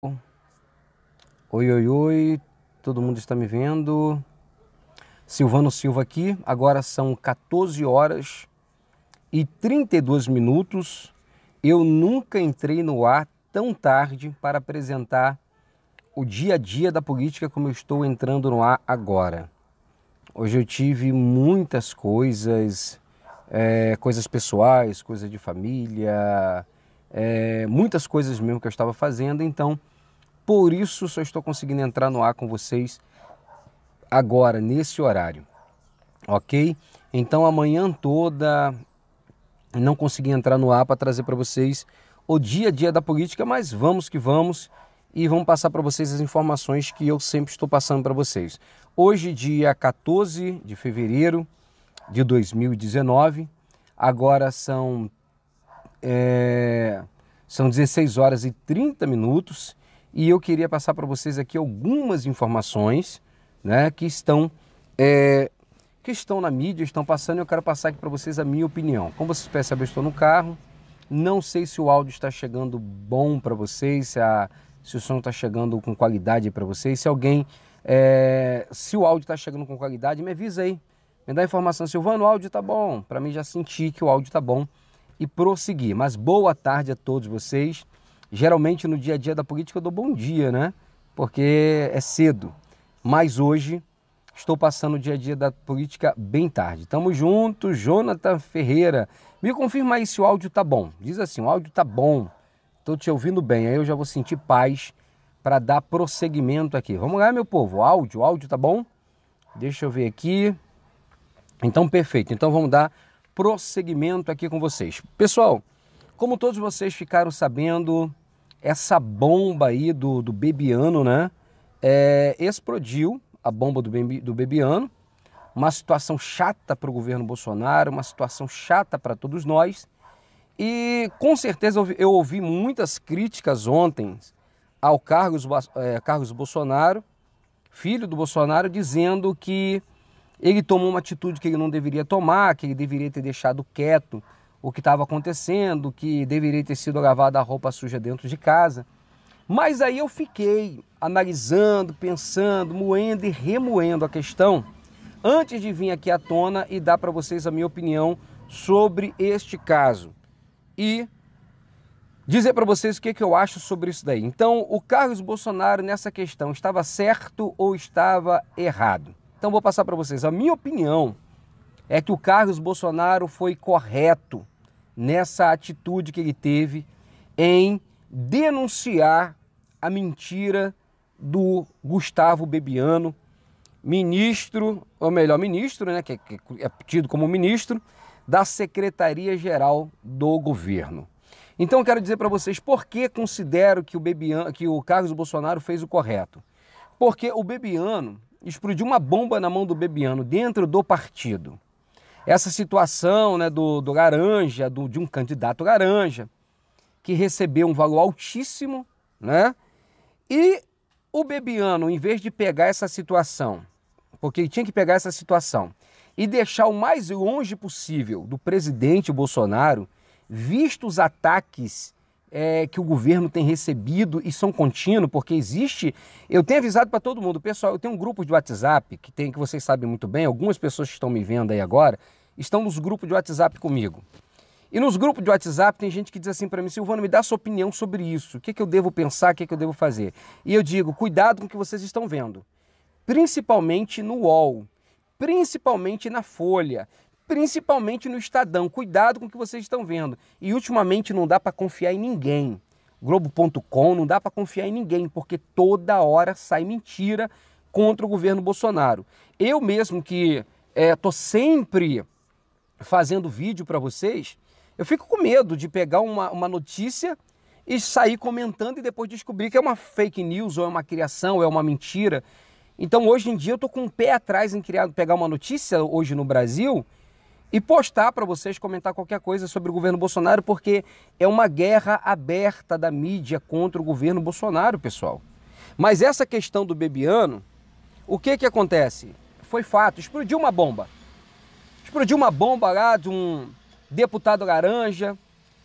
Oi, oi, oi, todo mundo está me vendo? Silvano Silva aqui, agora são 14 horas e 32 minutos. Eu nunca entrei no ar tão tarde para apresentar o dia a dia da política como eu estou entrando no ar agora. Hoje eu tive muitas coisas, é, coisas pessoais, coisas de família, é, muitas coisas mesmo que eu estava fazendo, então por isso só estou conseguindo entrar no ar com vocês agora, nesse horário. Ok? Então amanhã toda não consegui entrar no ar para trazer para vocês o dia a dia da política, mas vamos que vamos e vamos passar para vocês as informações que eu sempre estou passando para vocês. Hoje, dia 14 de fevereiro de 2019, agora são, é, são 16 horas e 30 minutos e eu queria passar para vocês aqui algumas informações né, que, estão, é, que estão na mídia, estão passando e eu quero passar aqui para vocês a minha opinião. Como vocês percebem, eu estou no carro, não sei se o áudio está chegando bom para vocês, se, a, se o som está chegando com qualidade para vocês, se alguém, é, se o áudio está chegando com qualidade, me avisa aí, me dá informação, Silvano, o áudio está bom, para mim já sentir que o áudio está bom e prosseguir. Mas boa tarde a todos vocês. Geralmente no dia a dia da política eu dou bom dia, né? Porque é cedo. Mas hoje estou passando o dia a dia da política bem tarde. Tamo junto, Jonathan Ferreira. Me confirma aí se o áudio tá bom. Diz assim, o áudio tá bom. Estou te ouvindo bem. Aí eu já vou sentir paz para dar prosseguimento aqui. Vamos lá, meu povo. O áudio, o áudio tá bom? Deixa eu ver aqui. Então, perfeito. Então vamos dar prosseguimento aqui com vocês. Pessoal, como todos vocês ficaram sabendo, essa bomba aí do, do Bebiano, né? É, explodiu a bomba do, do Bebiano, uma situação chata para o governo Bolsonaro, uma situação chata para todos nós. E com certeza eu ouvi muitas críticas ontem ao Carlos, é, Carlos Bolsonaro, filho do Bolsonaro, dizendo que ele tomou uma atitude que ele não deveria tomar, que ele deveria ter deixado quieto o que estava acontecendo, que deveria ter sido lavada a roupa suja dentro de casa. Mas aí eu fiquei analisando, pensando, moendo e remoendo a questão antes de vir aqui à tona e dar para vocês a minha opinião sobre este caso. E dizer para vocês o que, que eu acho sobre isso daí. Então, o Carlos Bolsonaro nessa questão estava certo ou estava errado? Então, vou passar para vocês. A minha opinião é que o Carlos Bolsonaro foi correto nessa atitude que ele teve em denunciar a mentira do Gustavo Bebiano, ministro, ou melhor, ministro, né, que é tido como ministro da Secretaria-Geral do Governo. Então, quero dizer para vocês por que considero que o, Bebiano, que o Carlos Bolsonaro fez o correto. Porque o Bebiano explodiu uma bomba na mão do Bebiano dentro do partido essa situação né, do, do laranja, do, de um candidato laranja, que recebeu um valor altíssimo, né? E o Bebiano, em vez de pegar essa situação, porque ele tinha que pegar essa situação e deixar o mais longe possível do presidente Bolsonaro, visto os ataques é, que o governo tem recebido e são contínuos, porque existe. Eu tenho avisado para todo mundo, pessoal, eu tenho um grupo de WhatsApp que tem que vocês sabem muito bem, algumas pessoas que estão me vendo aí agora estão nos grupos de WhatsApp comigo. E nos grupos de WhatsApp tem gente que diz assim para mim, Silvano, me dá sua opinião sobre isso. O que, que eu devo pensar, o que, que eu devo fazer? E eu digo, cuidado com o que vocês estão vendo. Principalmente no UOL, principalmente na Folha, principalmente no Estadão. Cuidado com o que vocês estão vendo. E ultimamente não dá para confiar em ninguém. Globo.com não dá para confiar em ninguém, porque toda hora sai mentira contra o governo Bolsonaro. Eu mesmo que estou é, sempre fazendo vídeo para vocês, eu fico com medo de pegar uma, uma notícia e sair comentando e depois descobrir que é uma fake news, ou é uma criação, ou é uma mentira. Então hoje em dia eu estou com um pé atrás em criar, pegar uma notícia hoje no Brasil e postar para vocês, comentar qualquer coisa sobre o governo Bolsonaro, porque é uma guerra aberta da mídia contra o governo Bolsonaro, pessoal. Mas essa questão do Bebiano, o que que acontece? Foi fato, explodiu uma bomba. Explodiu uma bomba lá de um deputado laranja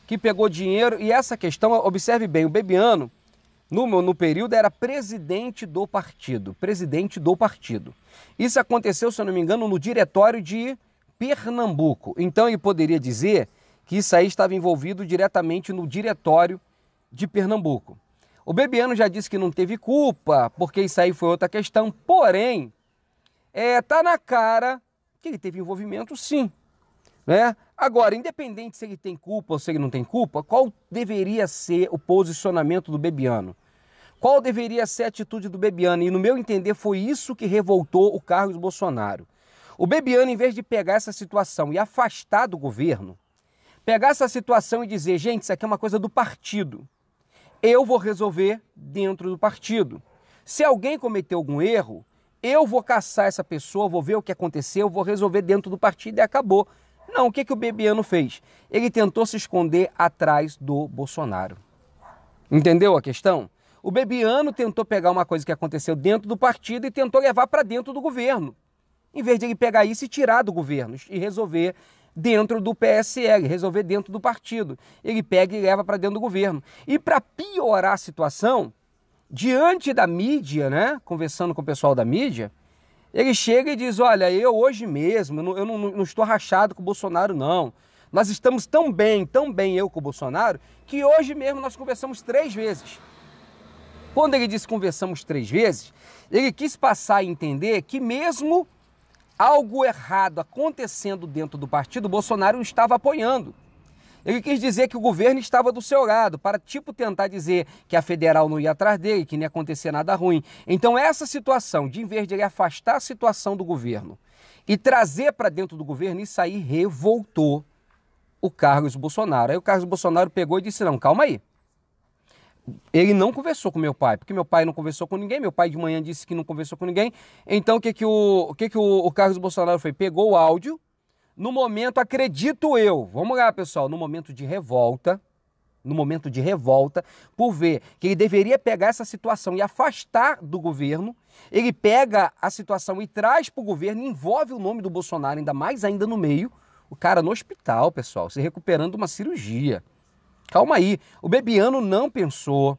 que pegou dinheiro. E essa questão, observe bem, o Bebiano no, no período era presidente do partido, presidente do partido. Isso aconteceu, se eu não me engano, no diretório de Pernambuco. Então ele poderia dizer que isso aí estava envolvido diretamente no diretório de Pernambuco. O Bebiano já disse que não teve culpa, porque isso aí foi outra questão, porém, é, tá na cara que ele teve envolvimento sim. Né? Agora, independente se ele tem culpa ou se ele não tem culpa, qual deveria ser o posicionamento do Bebiano? Qual deveria ser a atitude do Bebiano? E no meu entender foi isso que revoltou o Carlos Bolsonaro. O Bebiano, em vez de pegar essa situação e afastar do governo, pegar essa situação e dizer, gente, isso aqui é uma coisa do partido. Eu vou resolver dentro do partido. Se alguém cometeu algum erro, eu vou caçar essa pessoa, vou ver o que aconteceu, vou resolver dentro do partido e acabou. Não, o que, que o Bebiano fez? Ele tentou se esconder atrás do Bolsonaro. Entendeu a questão? O Bebiano tentou pegar uma coisa que aconteceu dentro do partido e tentou levar para dentro do governo. Em vez de ele pegar isso e tirar do governo e resolver dentro do PSL, resolver dentro do partido. Ele pega e leva para dentro do governo. E para piorar a situação, diante da mídia, né, conversando com o pessoal da mídia, ele chega e diz: Olha, eu hoje mesmo, eu, não, não, estou rachado com o Bolsonaro, não. Nós estamos tão bem, tão bem eu com o Bolsonaro, que hoje mesmo nós conversamos três vezes. Quando ele disse conversamos três vezes, ele quis passar a entender que mesmo algo errado acontecendo dentro do partido, Bolsonaro estava apoiando. Ele quis dizer que o governo estava do seu lado, para tipo tentar dizer que a federal não ia atrás dele, que ia acontecer nada ruim. Então, essa situação, de em vez de ele afastar a situação do governo e trazer para dentro do governo, isso aí revoltou o Carlos Bolsonaro. Aí o Carlos Bolsonaro pegou e disse: não, calma aí. Ele não conversou com meu pai, porque meu pai não conversou com ninguém, meu pai de manhã disse que não conversou com ninguém. Então o que, que, o, o, que, que o, o Carlos Bolsonaro fez? Pegou o áudio no momento, acredito eu, vamos lá, pessoal, no momento de revolta, no momento de revolta, por ver que ele deveria pegar essa situação e afastar do governo, ele pega a situação e traz para o governo, envolve o nome do Bolsonaro, ainda mais ainda no meio, o cara no hospital, pessoal, se recuperando uma cirurgia. Calma aí, o Bebiano não pensou,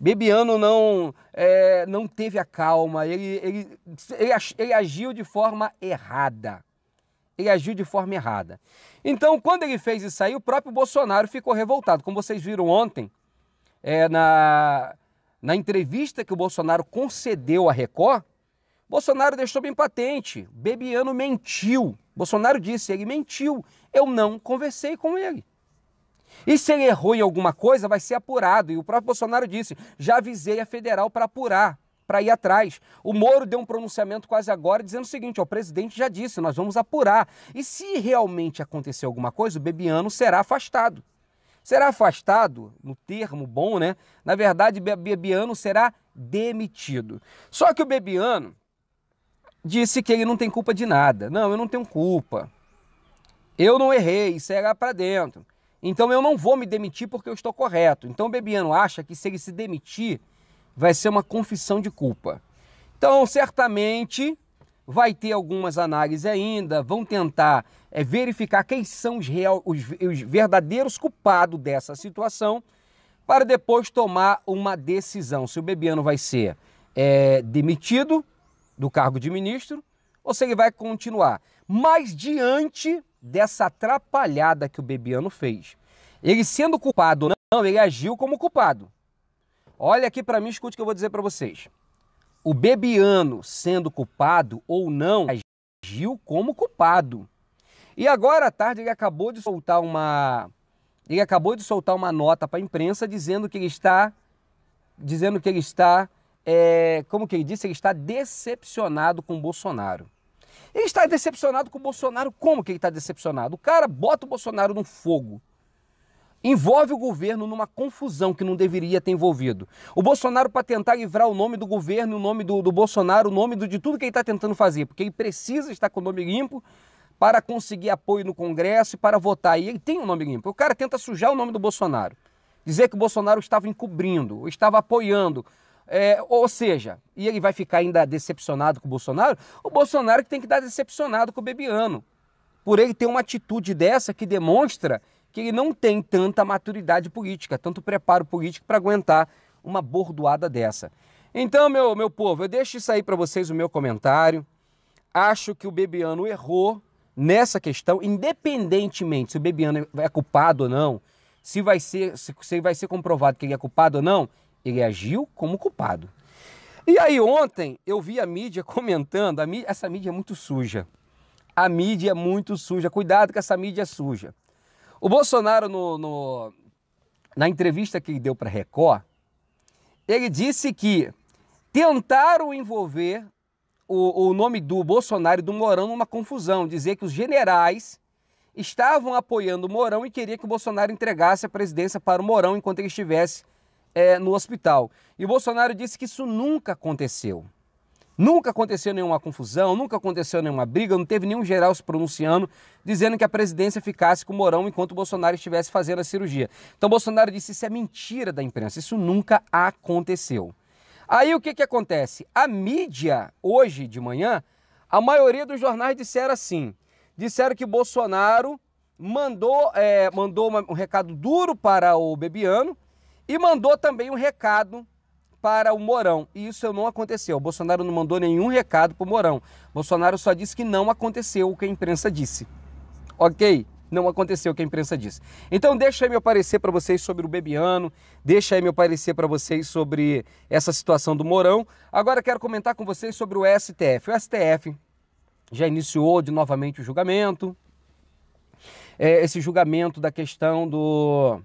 Bebiano não, é, não teve a calma, ele, ele, ele, ele agiu de forma errada ele agiu de forma errada. Então, quando ele fez isso aí, o próprio Bolsonaro ficou revoltado. Como vocês viram ontem, é, na, na entrevista que o Bolsonaro concedeu à Record, Bolsonaro deixou bem patente. Bebiano mentiu. Bolsonaro disse, ele mentiu. Eu não conversei com ele. E se ele errou em alguma coisa, vai ser apurado. E o próprio Bolsonaro disse: já avisei a federal para apurar para ir atrás. O Moro deu um pronunciamento quase agora dizendo o seguinte: ó, o presidente já disse, nós vamos apurar. E se realmente acontecer alguma coisa, o Bebiano será afastado. Será afastado, no termo bom, né? Na verdade, Bebiano será demitido. Só que o Bebiano disse que ele não tem culpa de nada. Não, eu não tenho culpa. Eu não errei, isso era para dentro. Então eu não vou me demitir porque eu estou correto. Então o Bebiano acha que se ele se demitir, vai ser uma confissão de culpa. Então, certamente vai ter algumas análises ainda, vão tentar é, verificar quem são os, real, os, os verdadeiros culpados dessa situação, para depois tomar uma decisão se o Bebiano vai ser é, demitido do cargo de ministro ou se ele vai continuar. Mas diante dessa atrapalhada que o Bebiano fez, ele sendo culpado ou não, ele agiu como culpado. Olha aqui para mim, escute o que eu vou dizer para vocês. O Bebiano, sendo culpado ou não, agiu como culpado. E agora à tarde ele acabou de soltar uma ele acabou de soltar uma nota para a imprensa dizendo que ele está dizendo que ele está é, como que ele disse, ele está decepcionado com o Bolsonaro. Ele está decepcionado com o Bolsonaro. Como que ele está decepcionado? O cara bota o Bolsonaro no fogo envolve o governo numa confusão que não deveria ter envolvido. O Bolsonaro, para tentar livrar o nome do governo, o nome do, do Bolsonaro, o nome do, de tudo que ele está tentando fazer, porque ele precisa estar com o nome limpo para conseguir apoio no Congresso e para votar. E ele tem o um nome limpo. O cara tenta sujar o nome do Bolsonaro, dizer que o Bolsonaro estava encobrindo, estava apoiando. É, ou seja, e ele vai ficar ainda decepcionado com o Bolsonaro? O Bolsonaro que tem que estar decepcionado com o Bebiano. Por ele ter uma atitude dessa que demonstra que ele não tem tanta maturidade política, tanto preparo político para aguentar uma bordoada dessa. Então, meu, meu povo, eu deixo isso aí para vocês o meu comentário. Acho que o Bebiano errou nessa questão, independentemente se o Bebiano é culpado ou não, se vai ser, se, se vai ser comprovado que ele é culpado ou não, ele agiu como culpado. E aí ontem eu vi a mídia comentando, a mídia, essa mídia é muito suja. A mídia é muito suja. Cuidado que essa mídia é suja. O Bolsonaro, no, no na entrevista que ele deu para a Record, ele disse que tentaram envolver o, o nome do Bolsonaro e do Mourão numa confusão, dizer que os generais estavam apoiando o Mourão e queria que o Bolsonaro entregasse a presidência para o Mourão enquanto ele estivesse é, no hospital. E o Bolsonaro disse que isso nunca aconteceu. Nunca aconteceu nenhuma confusão, nunca aconteceu nenhuma briga, não teve nenhum geral se pronunciando, dizendo que a presidência ficasse com o Mourão enquanto o Bolsonaro estivesse fazendo a cirurgia. Então Bolsonaro disse isso é mentira da imprensa, isso nunca aconteceu. Aí o que, que acontece? A mídia, hoje de manhã, a maioria dos jornais disseram assim: disseram que Bolsonaro mandou, é, mandou um recado duro para o Bebiano e mandou também um recado para o Mourão. E isso não aconteceu. O Bolsonaro não mandou nenhum recado para o Mourão. Bolsonaro só disse que não aconteceu o que a imprensa disse. Ok? Não aconteceu o que a imprensa disse. Então deixa aí meu parecer para vocês sobre o Bebiano, deixa aí meu parecer para vocês sobre essa situação do Mourão. Agora quero comentar com vocês sobre o STF. O STF já iniciou de novamente o julgamento. É, esse julgamento da questão do,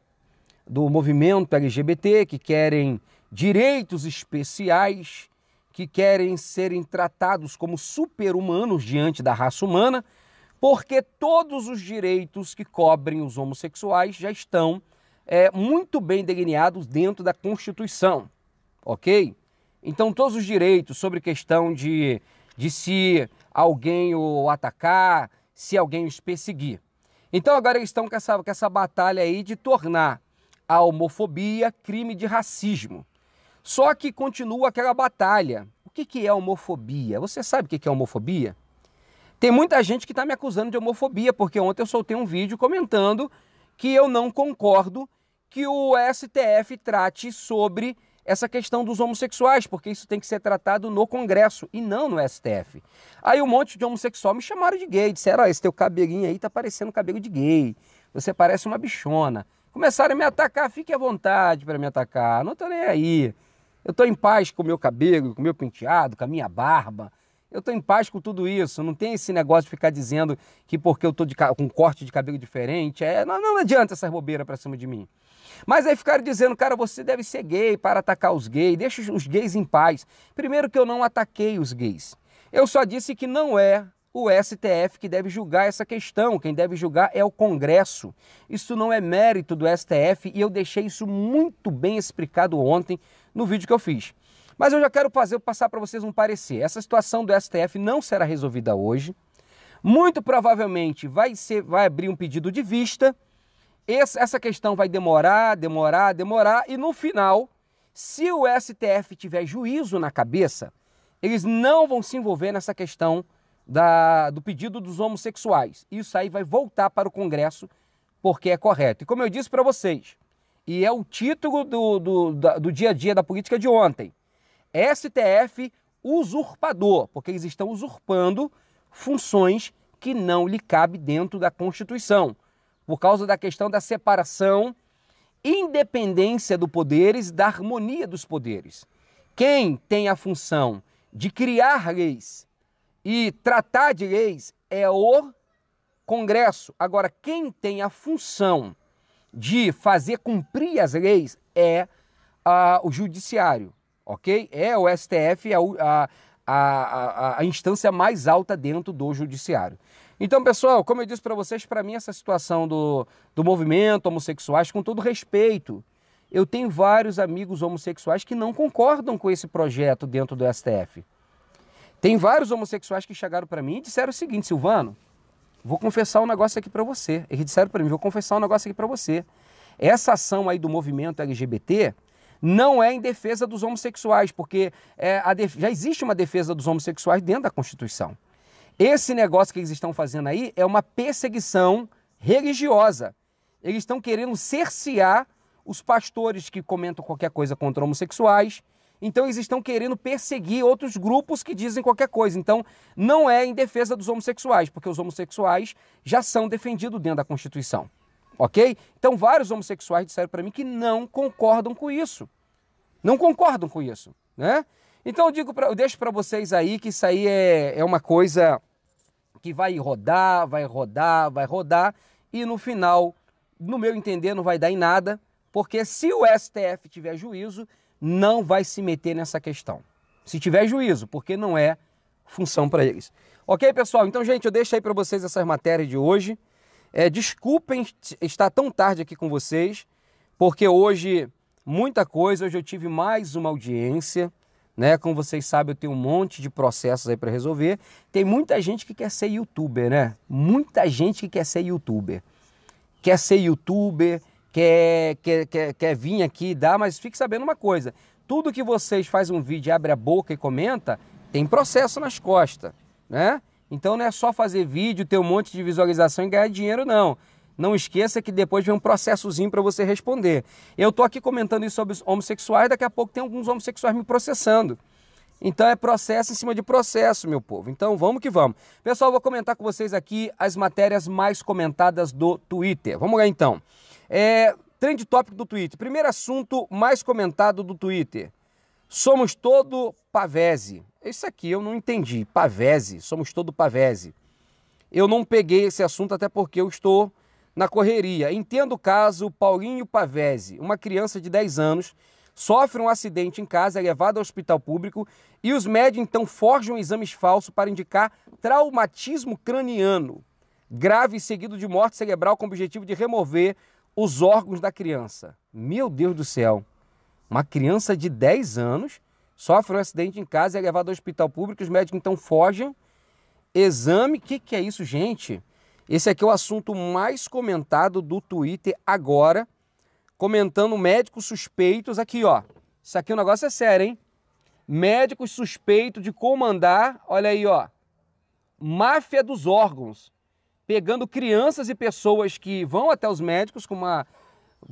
do movimento LGBT que querem direitos especiais, que querem serem tratados como super-humanos diante da raça humana, porque todos os direitos que cobrem os homossexuais já estão é, muito bem delineados dentro da Constituição, ok? Então, todos os direitos sobre questão de, de se alguém o atacar, se alguém os perseguir. Então, agora eles estão com essa, com essa batalha aí de tornar a homofobia crime de racismo. Só que continua aquela batalha. O que, que é homofobia? Você sabe o que, que é homofobia? Tem muita gente que está me acusando de homofobia, porque ontem eu soltei um vídeo comentando que eu não concordo que o STF trate sobre essa questão dos homossexuais, porque isso tem que ser tratado no Congresso e não no STF. Aí um monte de homossexual me chamaram de gay, disseram, ah, esse teu cabelinho aí tá parecendo cabelo de gay, você parece uma bichona. Começaram a me atacar, fique à vontade para me atacar, não tô nem aí. Eu estou em paz com o meu cabelo, com o meu penteado, com a minha barba. Eu estou em paz com tudo isso. Não tem esse negócio de ficar dizendo que porque eu estou com um corte de cabelo diferente. É, não, não adianta essa bobeira para cima de mim. Mas aí ficaram dizendo, cara, você deve ser gay para atacar os gays, deixa os gays em paz. Primeiro que eu não ataquei os gays. Eu só disse que não é o STF que deve julgar essa questão. Quem deve julgar é o Congresso. Isso não é mérito do STF e eu deixei isso muito bem explicado ontem no vídeo que eu fiz. Mas eu já quero fazer, passar para vocês um parecer. Essa situação do STF não será resolvida hoje. Muito provavelmente vai, ser, vai abrir um pedido de vista. essa questão vai demorar, demorar, demorar. E no final, se o STF tiver juízo na cabeça, eles não vão se envolver nessa questão da, do pedido dos homossexuais. Isso aí vai voltar para o Congresso porque é correto. E como eu disse para vocês, e é o título do, do, do dia a dia da política de ontem, STF usurpador, porque eles estão usurpando funções que não lhe cabe dentro da Constituição, por causa da questão da separação, independência dos poderes, da harmonia dos poderes. Quem tem a função de criar leis e tratar de leis é o Congresso. Agora, quem tem a função de fazer cumprir as leis é o Judiciário, ok? É o STF, é a, a, a, instância mais alta dentro do Judiciário. Então, pessoal, como eu disse para vocês, para mim essa situação do, do movimento homossexuais, com todo respeito, eu tenho vários amigos homossexuais que não concordam com esse projeto dentro do STF. Tem vários homossexuais que chegaram para mim e disseram o seguinte, Silvano, vou confessar um negócio aqui para você. Eles disseram para mim, vou confessar um negócio aqui para você. Essa ação aí do movimento LGBT não é em defesa dos homossexuais, porque é, já existe uma defesa dos homossexuais dentro da Constituição. Esse negócio que eles estão fazendo aí é uma perseguição religiosa. Eles estão querendo cercear os pastores que comentam qualquer coisa contra homossexuais. Então eles estão querendo perseguir outros grupos que dizem qualquer coisa. Então não é em defesa dos homossexuais, porque os homossexuais já são defendidos dentro da Constituição. Ok? Então vários homossexuais disseram para mim que não concordam com isso. Não concordam com isso, né? Então eu digo pra, eu deixo para vocês aí que isso aí é, é uma coisa que vai rodar, vai rodar, vai rodar e no final, no meu entender, não vai dar em nada, porque se o STF tiver juízo, não vai se meter nessa questão. Se tiver juízo, porque não é função para eles. Ok, pessoal? Então, gente, eu deixo aí para vocês essas matérias de hoje. É, desculpem estar tão tarde aqui com vocês, porque hoje muita coisa. Hoje eu tive mais uma audiência, né? Como vocês sabem, eu tenho um monte de processos aí para resolver. Tem muita gente que quer ser youtuber, né? Muita gente que quer ser youtuber. Quer ser youtuber, quer, quer, quer, quer vir aqui e dar, mas fique sabendo uma coisa: tudo que vocês faz um vídeo, abre a boca e comenta, tem processo nas costas, né? Então não é só fazer vídeo, ter um monte de visualização e ganhar dinheiro, não. Não esqueça que depois vem um processozinho para você responder. Eu estou aqui comentando isso sobre os homossexuais, daqui a pouco tem alguns homossexuais me processando. Então é processo em cima de processo, meu povo. Então vamos que vamos. Pessoal, vou comentar com vocês aqui as matérias mais comentadas do Twitter. Vamos lá então. É, trend topic do Twitter. Primeiro assunto mais comentado do Twitter. Somos todo Pavese. Isso aqui eu não entendi. Pavese. Somos todo Pavese. Eu não peguei esse assunto até porque eu estou na correria. Entendo o caso Paulinho Pavese, uma criança de 10 anos, sofre um acidente em casa, é levado ao hospital público e os médicos então forjam exames falsos para indicar traumatismo craniano grave seguido de morte cerebral com o objetivo de remover os órgãos da criança. Meu Deus do céu! Uma criança de 10 anos sofre um acidente em casa, é levada ao hospital público, os médicos então fogem. Exame, o que, que é isso, gente? Esse aqui é o assunto mais comentado do Twitter agora, comentando médicos suspeitos. Aqui, ó. Isso aqui o negócio é sério, hein? Médicos suspeitos de comandar, olha aí, ó. Máfia dos órgãos pegando crianças e pessoas que vão até os médicos com uma,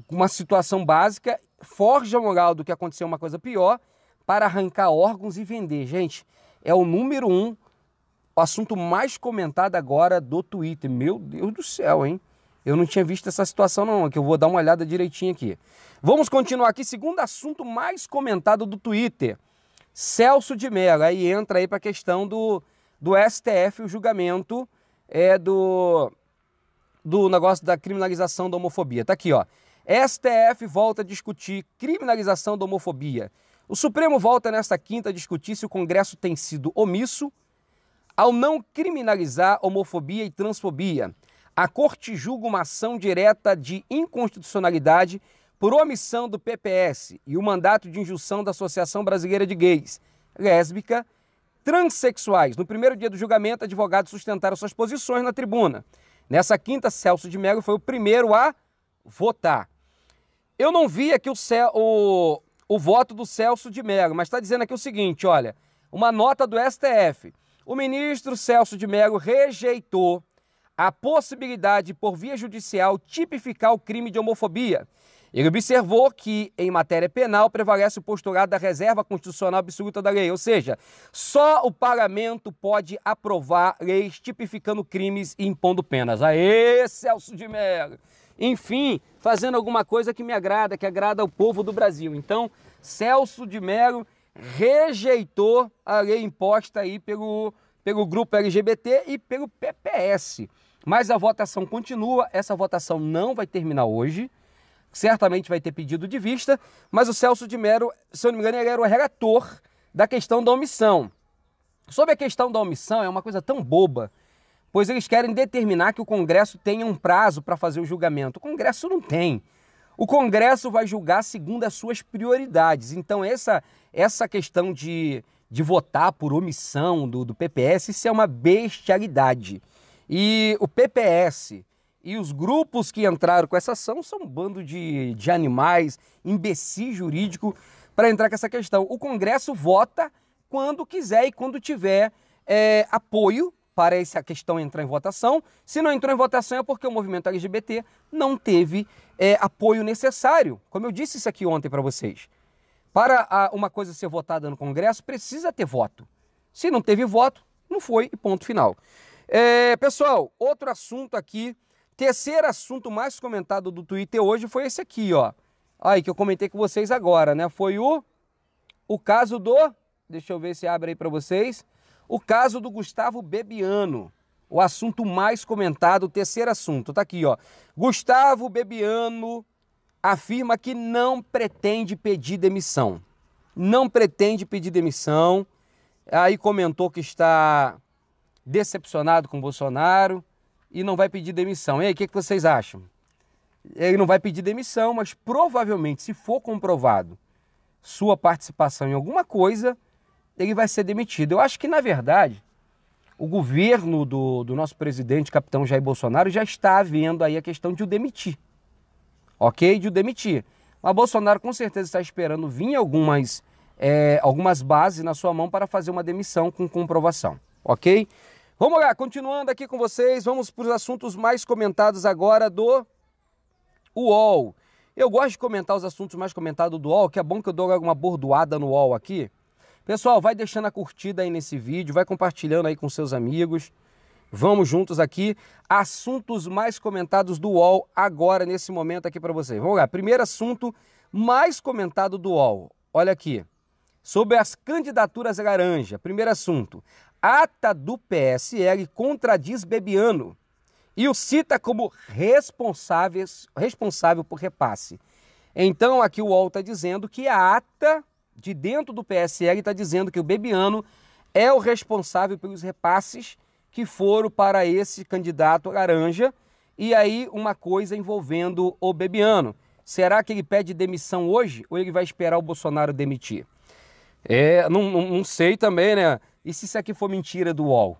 uma situação básica, forja moral do que aconteceu uma coisa pior, para arrancar órgãos e vender. Gente, é o número um, o assunto mais comentado agora do Twitter. Meu Deus do céu, hein? Eu não tinha visto essa situação não, que eu vou dar uma olhada direitinho aqui. Vamos continuar aqui, segundo assunto mais comentado do Twitter. Celso de Mello, aí entra aí para a questão do, do STF, o julgamento é do, do negócio da criminalização da homofobia. Tá aqui, ó. STF volta a discutir criminalização da homofobia. O Supremo volta nesta quinta a discutir se o Congresso tem sido omisso ao não criminalizar homofobia e transfobia. A Corte julga uma ação direta de inconstitucionalidade por omissão do PPS e o mandato de injunção da Associação Brasileira de Gays, Lésbica Transsexuais. No primeiro dia do julgamento, advogados sustentaram suas posições na tribuna. Nessa quinta, Celso de Mello foi o primeiro a votar. Eu não vi aqui o, o, o voto do Celso de Mello, mas está dizendo aqui o seguinte: olha, uma nota do STF. O ministro Celso de Mello rejeitou a possibilidade, por via judicial, tipificar o crime de homofobia ele observou que, em matéria penal, prevalece o postulado da reserva constitucional absoluta da lei, ou seja, só o parlamento pode aprovar leis tipificando crimes e impondo penas. Aê, Celso de Mello! Enfim, fazendo alguma coisa que me agrada, que agrada ao povo do Brasil. Então, Celso de Mello rejeitou a lei imposta aí pelo, pelo grupo LGBT e pelo PPS. Mas a votação continua, essa votação não vai terminar hoje certamente vai ter pedido de vista, mas o Celso de Mello, se eu não me engano, ele era o relator da questão da omissão. Sobre a questão da omissão, é uma coisa tão boba, pois eles querem determinar que o Congresso tenha um prazo para fazer o julgamento. O Congresso não tem. O Congresso vai julgar segundo as suas prioridades. Então, essa, essa questão de, de votar por omissão do, do PPS, isso é uma bestialidade. E o PPS, e os grupos que entraram com essa ação são um bando de, de animais, imbecil jurídico para entrar com essa questão. O Congresso vota quando quiser e quando tiver é, apoio para essa questão entrar em votação. Se não entrou em votação é porque o movimento LGBT não teve é, apoio necessário. Como eu disse isso aqui ontem para vocês. Para a, uma coisa ser votada no Congresso, precisa ter voto. Se não teve voto, não foi e ponto final. É, pessoal, outro assunto aqui, terceiro assunto mais comentado do Twitter hoje foi esse aqui, ó. Aí que eu comentei com vocês agora, né? Foi o o caso do, deixa eu ver se abre aí para vocês, o caso do Gustavo Bebiano. O assunto mais comentado, o terceiro assunto, tá aqui, ó. Gustavo Bebiano afirma que não pretende pedir demissão. Não pretende pedir demissão. Aí comentou que está decepcionado com Bolsonaro e não vai pedir demissão. E aí, o que, que vocês acham? Ele não vai pedir demissão, mas provavelmente, se for comprovado sua participação em alguma coisa, ele vai ser demitido. Eu acho que, na verdade, o governo do, do nosso presidente, capitão Jair Bolsonaro, já está vendo aí a questão de o demitir. Ok? De o demitir. Mas Bolsonaro com certeza está esperando vir algumas, é, algumas bases na sua mão para fazer uma demissão com comprovação. Ok? Vamos lá, continuando aqui com vocês, vamos para os assuntos mais comentados agora do UOL. Eu gosto de comentar os assuntos mais comentados do UOL, que é bom que eu dou alguma bordoada no UOL aqui. Pessoal, vai deixando a curtida aí nesse vídeo, vai compartilhando aí com seus amigos. Vamos juntos aqui. Assuntos mais comentados do UOL agora, nesse momento aqui para vocês. Vamos lá. Primeiro assunto mais comentado do UOL. Olha aqui. Sobre as candidaturas laranja. Primeiro assunto. Ata do PSL contradiz Bebiano e o cita como responsáveis, responsável por repasse. Então aqui o UOL está dizendo que a ata de dentro do PSL está dizendo que o Bebiano é o responsável pelos repasses que foram para esse candidato laranja. E aí uma coisa envolvendo o Bebiano. Será que ele pede demissão hoje ou ele vai esperar o Bolsonaro demitir? É, não, não, não sei também, né? E se isso aqui for mentira do UOL?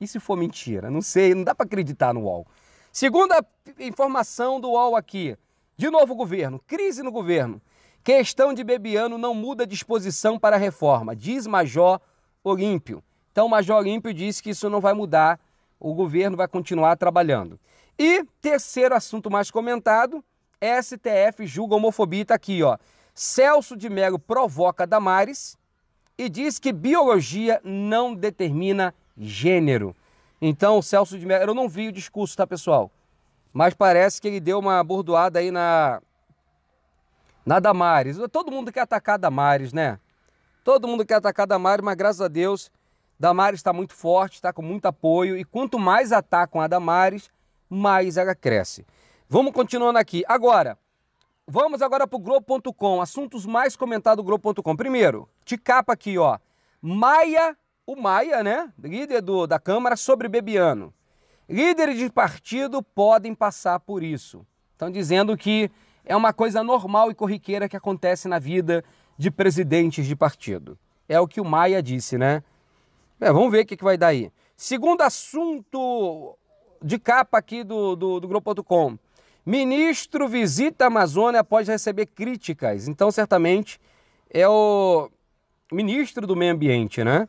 E se for mentira? Não sei, não dá para acreditar no UOL. Segunda informação do UOL aqui. De novo governo, crise no governo. Questão de Bebiano não muda disposição para a reforma, diz Major Olímpio. Então, Major Olímpio disse que isso não vai mudar, o governo vai continuar trabalhando. E terceiro assunto mais comentado, STF julga homofobia, está aqui, ó. Celso de Mello provoca Damares e diz que biologia não determina gênero. Então, o Celso de Mello, eu não vi o discurso, tá, pessoal? Mas parece que ele deu uma bordoada aí na, na Damares. Todo mundo quer atacar Damares, né? Todo mundo quer atacar Damares, mas graças a Deus, Damares está muito forte, está com muito apoio. E quanto mais atacam a Damares, mais ela cresce. Vamos continuando aqui. Agora, vamos agora para o Globo.com. Assuntos mais comentados do Globo.com. Primeiro, de capa aqui, ó. Maia o Maia, né, líder do, da Câmara, sobre Bebiano. Líderes de partido podem passar por isso. Estão dizendo que é uma coisa normal e corriqueira que acontece na vida de presidentes de partido. É o que o Maia disse, né? É, vamos ver o que, que vai dar aí. Segundo assunto de capa aqui do, do, do Grupo.com. Ministro visita a Amazônia após receber críticas. Então, certamente, é o ministro do Meio Ambiente, né?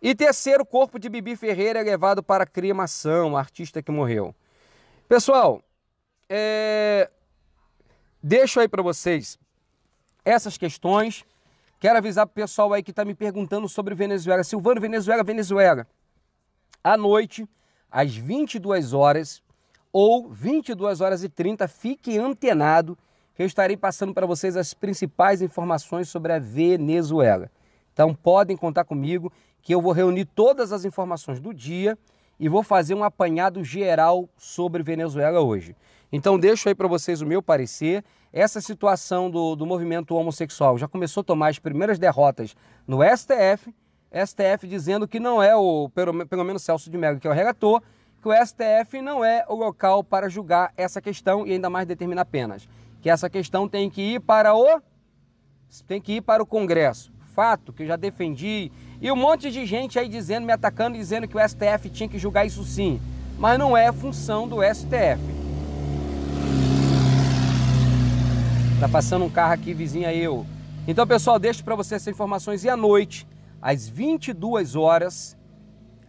E terceiro, corpo de Bibi Ferreira é levado para cremação, artista que morreu. Pessoal, é... deixo aí para vocês essas questões. Quero avisar o pessoal aí que está me perguntando sobre Venezuela. Silvano, Venezuela, Venezuela. À noite, às 22 horas ou 22 horas e 30, fique antenado que eu estarei passando para vocês as principais informações sobre a Venezuela. Então podem contar comigo que eu vou reunir todas as informações do dia e vou fazer um apanhado geral sobre Venezuela hoje. Então deixo aí para vocês o meu parecer. Essa situação do, do movimento homossexual já começou a tomar as primeiras derrotas no STF, STF dizendo que não é o, pelo, pelo menos Celso de Mello, que é o relator, que o STF não é o local para julgar essa questão e ainda mais determinar penas. Que essa questão tem que ir para o tem que ir para o Congresso fato que eu já defendi. E um monte de gente aí dizendo, me atacando, dizendo que o STF tinha que julgar isso sim. Mas não é função do STF. Tá passando um carro aqui, vizinha eu. Então, pessoal, deixo para vocês essas informações. E à noite, às 22 horas,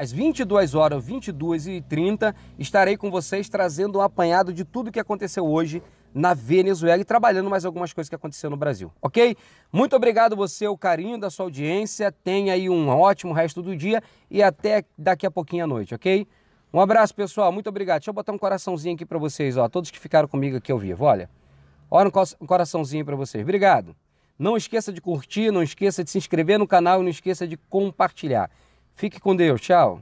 às 22 horas, 22 e 30, estarei com vocês trazendo um apanhado de tudo que aconteceu hoje na Venezuela e trabalhando mais algumas coisas que aconteceram no Brasil, ok? Muito obrigado você, o carinho da sua audiência, tenha aí um ótimo resto do dia e até daqui a pouquinho à noite, ok? Um abraço, pessoal, muito obrigado. Deixa eu botar um coraçãozinho aqui para vocês, ó, todos que ficaram comigo aqui ao vivo, olha. Olha um coraçãozinho para vocês, obrigado. Não esqueça de curtir, não esqueça de se inscrever no canal e não esqueça de compartilhar. Fique com Deus. Tchau.